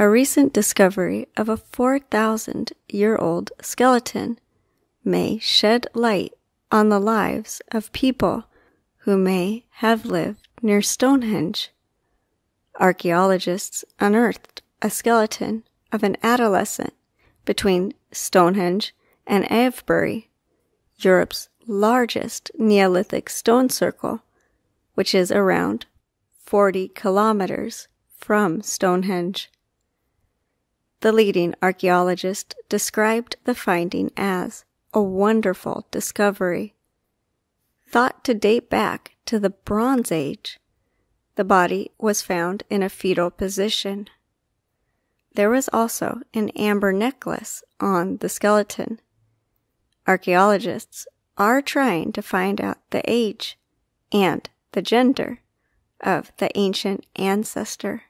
a recent discovery of a 4,000 year old skeleton may shed light on the lives of people who may have lived near Stonehenge. Archaeologists unearthed a skeleton of an adolescent between Stonehenge and Avebury, Europe's largest Neolithic stone circle, which is around 40 kilometers from Stonehenge. The leading archaeologist described the finding as a wonderful discovery. Thought to date back to the Bronze Age, the body was found in a fetal position. There was also an amber necklace on the skeleton. Archaeologists are trying to find out the age and the gender of the ancient ancestor.